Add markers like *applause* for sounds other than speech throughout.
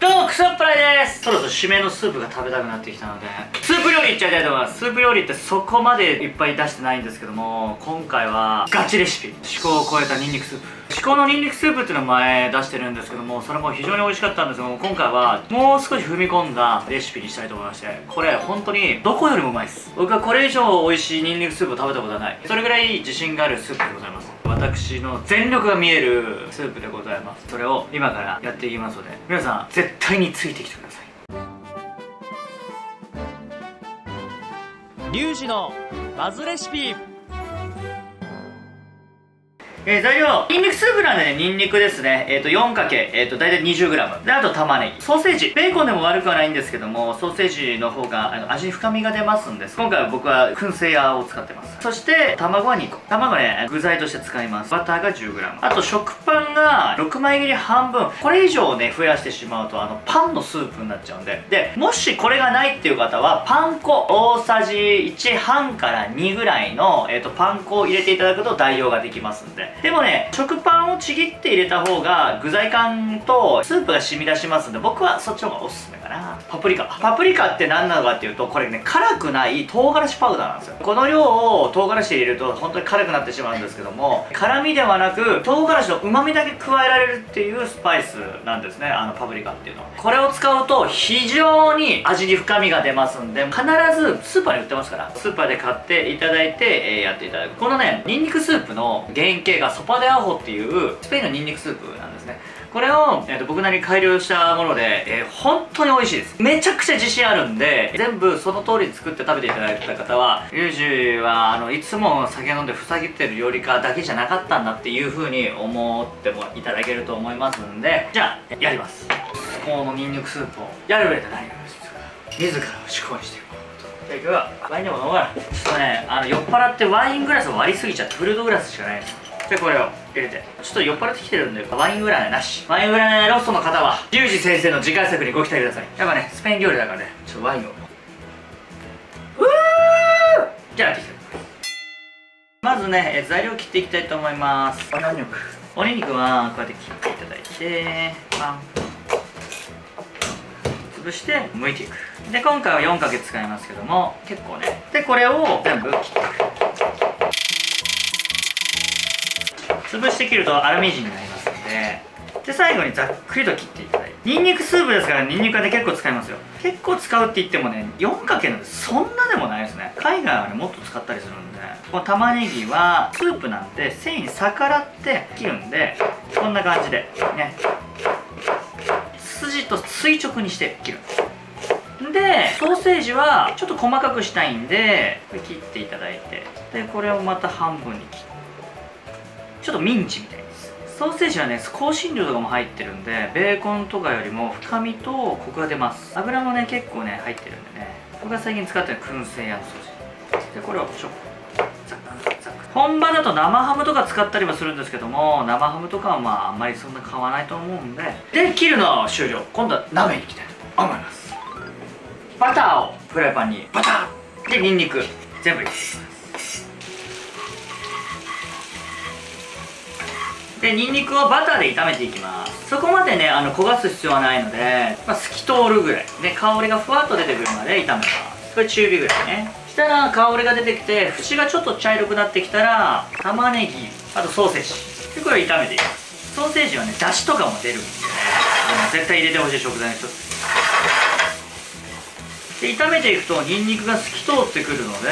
どうもクソっぱらです。そろそろ締めのスープが食べたくなってきたのでスープ料理いっちゃいたいと思います。スープ料理ってそこまでいっぱい出してないんですけども今回はガチレシピ。思考を超えたニンニクスープ。至高のニンニクスープっていうのを前出してるんですけどもそれも非常に美味しかったんですけども今回はもう少し踏み込んだレシピにしたいと思いましてこれ本当にどこよりもうまいです。僕はこれ以上美味しいニンニクスープを食べたことはない。それぐらい自信があるスープでございます。私の全力が見えるスープでございます。それを今からやっていきますので皆さん絶対についてきてください。リュウジのバズレシピ。えー、材料。ニンニクスープなんでねニンニクですね。えっ、ー、と 4× えっ、ー、と大体 20g であと玉ねぎ。ソーセージ。ベーコンでも悪くはないんですけどもソーセージの方があの味に深みが出ますんです。今回は僕は燻製屋を使ってます。そして卵は2個。卵ね具材として使います。バターが 10g あと食パンが6枚切り半分。これ以上ね増やしてしまうとあのパンのスープになっちゃうんで。でもしこれがないっていう方はパン粉。大さじ1半から2ぐらいの、えーと、パン粉を入れていただくと代用ができますんで。でもね食パンをちぎって入れた方が具材感とスープが染み出しますんで僕はそっちの方がおすすめかな。パプリカ。パプリカって何なのかっていうとこれね辛くない唐辛子パウダーなんですよ。この量を唐辛子入れると本当に辛くなってしまうんですけども辛みではなく唐辛子の旨味だけ加えられるっていうスパイスなんですねあのパプリカっていうのは。これを使うと非常に味に深みが出ますんで必ずスーパーに売ってますから。スーパーで買っていただいて、え、やっていただく。このねニンニクスープの原型がソパデアホっていうスペインのニンニクスープなんですね。これを、えーと、僕なりに改良したもので、えー、本当に美味しいです。めちゃくちゃ自信あるんで全部その通り作って食べていただいた方はリュウジはあのいつも酒飲んでふさぎってる料理家だけじゃなかったんだっていう風に思ってもいただけると思いますんでじゃあやります。このニンニクスープをやる上で何を自らを仕込みしていこうじゃあ今日はワインでも飲もうかなちょっとねあの酔っ払ってワイングラスを割りすぎちゃってフルートグラスしかないんです。でこれを入れて。ちょっと酔っ払ってきてるんでワイン占いなし。ワイン占いロストの方はリュウジ先生の次回作にご期待ください。やっぱねスペイン料理だからね。ちょっとワインを。うーじゃあやってきてまずね材料を切っていきたいと思います。お肉。お肉はこうやって切っていただいて。パン。潰して剥いていく。で今回は4かけ使いますけども結構ね。でこれを全部切っていく。潰して切ると粗みじんになりますのでで最後にざっくりと切っていただい。てニンニクスープですからニンニクはね結構使いますよ。結構使うって言ってもね 4× なんでそんなでもないですね。海外はねもっと使ったりするんで。この玉ねぎはスープなんて繊維に逆らって切るんでこんな感じでね。筋と垂直にして切る。んでソーセージはちょっと細かくしたいんで切っていただいて。でこれをまた半分に切って。ちょっとミンチみたい。ですソーセージはね香辛料とかも入ってるんでベーコンとかよりも深みとコクが出ます。油もね結構ね入ってるんでね。僕が最近使ってる燻製屋のソーセージ。でこれをちょっザクザク。本場だと生ハムとか使ったりはするんですけども生ハムとかはまああんまりそんな買わないと思うんで。で切るのは終了。今度は鍋にいきたいと思います。バターをフライパンにバターでニンニク全部入れます。でニンニクをバターで炒めていきます。そこまでねあの焦がす必要はないので、まあ、透き通るぐらい。で香りがふわっと出てくるまで炒めます。これ中火ぐらいね。したら香りが出てきて縁がちょっと茶色くなってきたら玉ねぎあとソーセージ。でこれを炒めていきます。ソーセージはねだしとかも出るんで。ね絶対入れてほしい食材の一つ。で炒めていくとニンニクが透き通ってくるので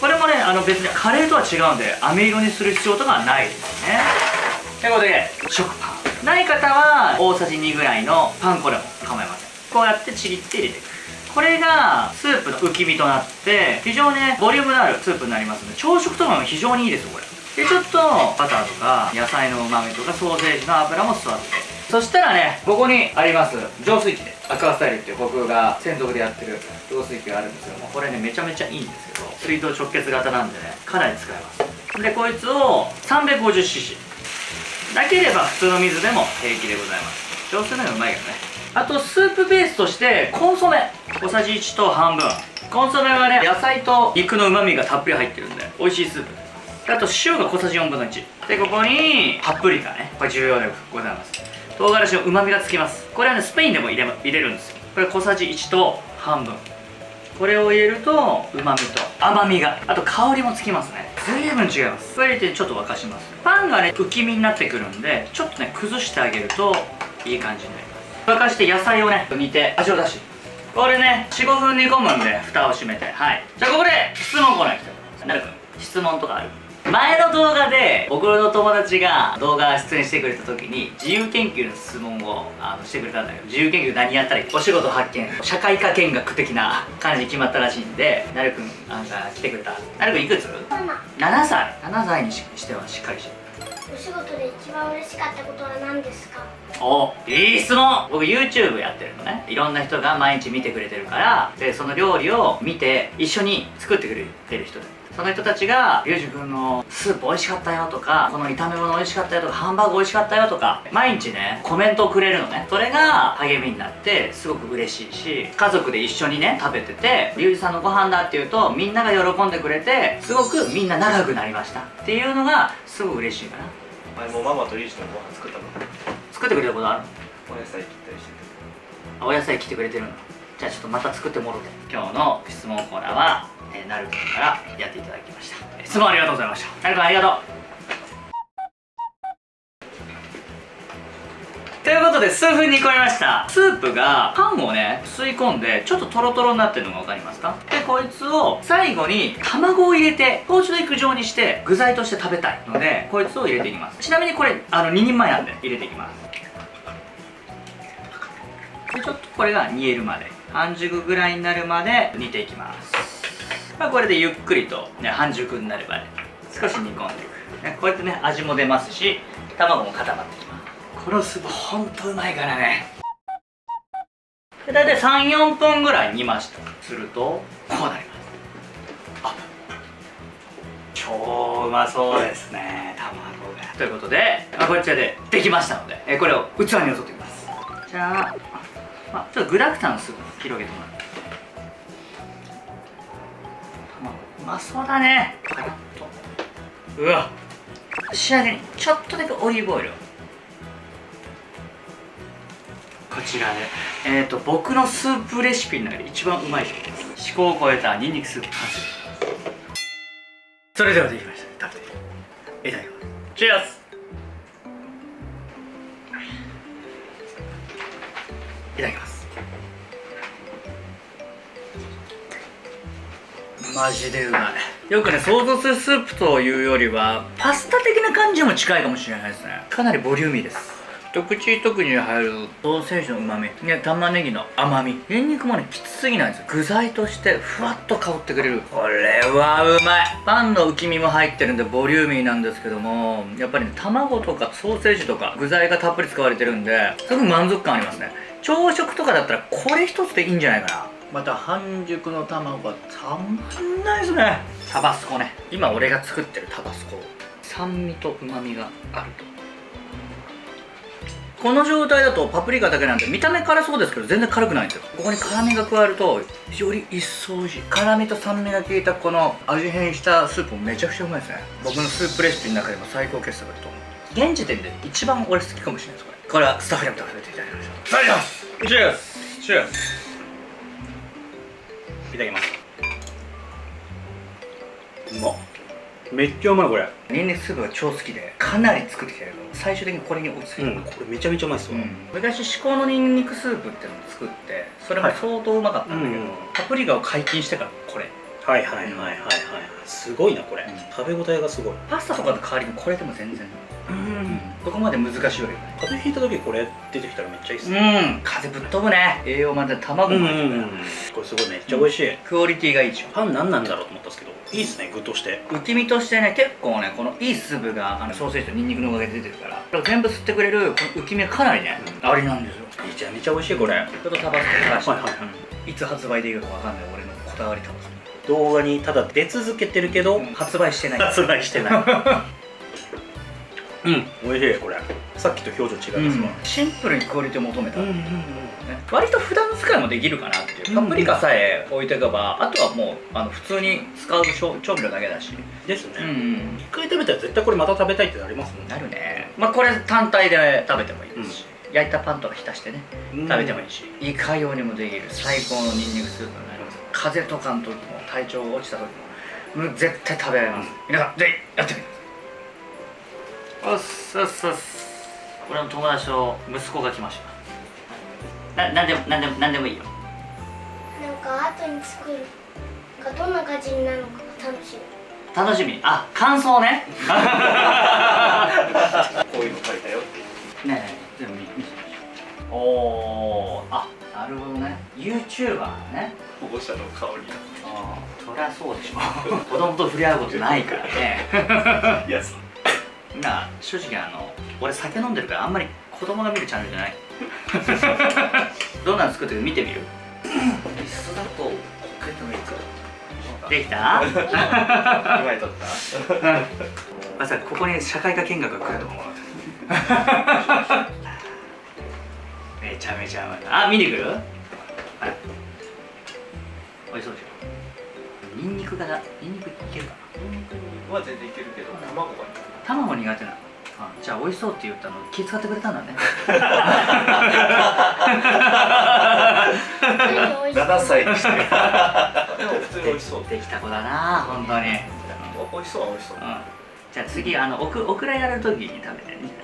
これもねあの別にカレーとは違うんで飴色にする必要とかはないですね。ということで食パンない方は大さじ2ぐらいのパン粉でも構いません。こうやってちぎって入れていく。これがスープの浮き身となって非常にねボリュームのあるスープになりますので朝食とかも非常にいいですよこれ。でちょっとバターとか野菜のうまみとかソーセージの油も吸わせて。そしたらねここにあります浄水器で。アクアスタイルっていう僕が専属でやってる浄水器があるんですけどもこれねめちゃめちゃいいんですけど水道直結型なんでねかなり使えます。でこいつを 350cc なければ普通の水でも平気でございます。上水の方がうまいけどね。あとスープベースとしてコンソメ。小さじ1と半分。コンソメはね野菜と肉のうまみがたっぷり入ってるんで美味しいスープ。になりますあと塩が小さじ4分の1でここにパプリカね。これ重要でございます。唐辛子のうまみがつきます。これはねスペインでも入れ入れるんですよ。これ小さじ1と半分。これを入れるとうまみと甘みがあと香りもつきますね。随分違います。これ入れてちょっと沸かします。パンがね浮き身になってくるんでちょっとね崩してあげるといい感じになります。沸かして野菜をね煮て味を出し。これね45分煮込むんで蓋を閉めて。はい。じゃあここで質問コーナー来てなるくん質問とかある？前の動画で僕の友達が動画出演してくれた時に自由研究の質問をあのしてくれたんだけど自由研究何やったらいいお仕事発見。社会科見学的な感じに決まったらしいんでなるくんなんか来てくれた。なるくんいくつ ?7 歳。7歳にしてはしっかりしてる。お仕事で一番嬉しかったことは何ですか？おいい質問。僕 YouTube やってるのね。いろんな人が毎日見てくれてるからでその料理を見て一緒に作ってくれてる人。でその人たちが「リュウジ君のスープ美味しかったよ」とか「この炒め物美味しかったよ」とか「ハンバーグ美味しかったよ」とか毎日ねコメントをくれるのね。それが励みになってすごく嬉しいし家族で一緒にね食べてて「リュウジさんのご飯だ」って言うとみんなが喜んでくれてすごくみんな長くなりました。っていうのがすごく嬉しいかな。前もママとリュウジのご飯作ったの？作ってくれたことある？お野菜切ったりしてあお野菜切ってくれてるの？じゃあちょっとまた作ってもろて今日の質問コーナーは、えー、なるくんからやっていただきました。えー質問ありがとうございました。なるくんありがとう。ということで数分煮込みました。スープがパンをね吸い込んでちょっとトロトロになってるのが分かりますか？でこいつを最後に卵を入れてポーチドエッグ状にして具材として食べたいのでこいつを入れていきます。ちなみにこれあの2人前なんで入れていきます。でちょっとこれが煮えるまで半熟ぐらいになるまで煮ていきます、まあ、これでゆっくりと、ね、半熟になるまで少し煮込んでいく、ね、こうやってね味も出ますし卵も固まってきます。このスープほんとうまいからね。で大体34分ぐらい煮ました。するとこうなります。あ超うまそうですね卵が。ということで、まあ、こちらでできましたのでえこれを器によそっていきます。じゃあまあ、ちょっと具だくさんのスープ広げてもらって。まそうだね。カラッとうわ。仕上げにちょっとだけオリーブオイル。をこちらでえっ、ー、と僕のスープレシピの中で一番うまいです。思考を超えたニンニクスープ完成それではできました。食べていただきますチェアスいただきますマジでうまい。よくね想像するスープというよりはパスタ的な感じにも近いかもしれないですね。かなりボリューミーです。一口一口に入るソーセージのうまみね玉ねぎの甘み。ニンニクもねきつすぎないんですよ。具材としてふわっと香ってくれる。これはうまい。パンの浮き身も入ってるんでボリューミーなんですけどもやっぱりね卵とかソーセージとか具材がたっぷり使われてるんですごく満足感ありますね。朝食とかだったらこれ一つでいいんじゃないかなまた半熟の卵がたまんないですね。タバスコね。今俺が作ってるタバスコ。酸味と旨味があると。この状態だとパプリカだけなんで見た目辛そうですけど全然辛くないんですよ。ここに辛みが加わるとより一層美味しい。辛みと酸味が効いたこの味変したスープもめちゃくちゃうまいですね。僕のスープレシピの中でも最高傑作だと思う。現時点で一番俺好きかもしれないですこれ。これはスタッフにも食べていただきましょう。いただきます。チェアスチェアスいただきます。うまっめっちゃうまいこれ。ニンニクスープが超好きでかなり作ってきたけど最終的にこれに追いついた、うんこれめちゃめちゃうまいっすわ、昔至高のニンニクスープっていうのを作ってそれも相当うまかったんだけど、うん。パプリカを解禁してからこれ。はいはいはいはいはいすごいなこれ、うん。食べ応えがすごい。パスタとかの代わりにこれでも全然。うんどこまで難しいわけ？じゃない風邪ひいた時これ出てきたらめっちゃいいっすうねん。風ぶっ飛ぶね。栄養満点卵も入ってるから。これすごいめっちゃ美味しい、クオリティがいいでしょパン何なんだろうと思ったんですけどいいっすね具として。浮き身としてね結構ねこのいいスープがあのソーセージとニンニクのおかげで出てるから。全部吸ってくれるこの浮き身がかなりね、ありなんですよ。めちゃめちゃ美味しいこれ。ちょっとタバスコ出して、はい。はいはいうんいつ発売できるかわかんない。俺のこだわりタバス動画にただ出続けてるけど、コ発売してない。発売してない *laughs* うん。美味しいこれ。さっきと表情違いますわ、シンプルにクオリティを求めた、う。んうんうん。ね。割と普段使いもできるかなっていう。パプリカさえ置いていけばあとはもうあの普通に使う調調味料だけだし。ですね、ん一回食べたら絶対これまた食べたいってなりますもんなるね。まあこれ単体で食べてもいいですし、焼いたパンとか浸してね。うん。食べてもいいし、いかようにもできる。最高のニンニクスープになります。風邪とかの時も体調が落ちた時ももう絶対食べられます、皆さんぜひやってみておっすおっすおっす俺の友達と息子が来ました。ななんでもなんでもなんでもいいよ。なんか後に作る。がどんな感じになるのかが楽しみ。楽しみ？あ感想ね。*laughs* こういうの書いたよってねえねえ全部見見てみましょう。おー。あなるほどね。YouTuber だね。保護者の香りああそりゃそうでしょ。*laughs* 子供と触れ合うことないからね。いやな正直あの俺酒飲んでるからあんまり子供が見るチャンネルじゃない。*laughs* どんなの作ってるか見てみる。だといできた？前撮った？*laughs* まさかここに社会科見学が来ると思う *laughs* めちゃめちゃうまい。あ見に来るはいおいしそうでしょ。ニンニクがニンニクいけるかな。は全然いけるけど卵が卵苦手なの。あじゃあ美味しそうって言ったの気遣ってくれたんだね。何美味しそう。7歳にして。でも普通に美味しそうできた子だな本当に、うん、美味しそうは美味しそう。じゃあ次あのオクオクラやる時に食べてね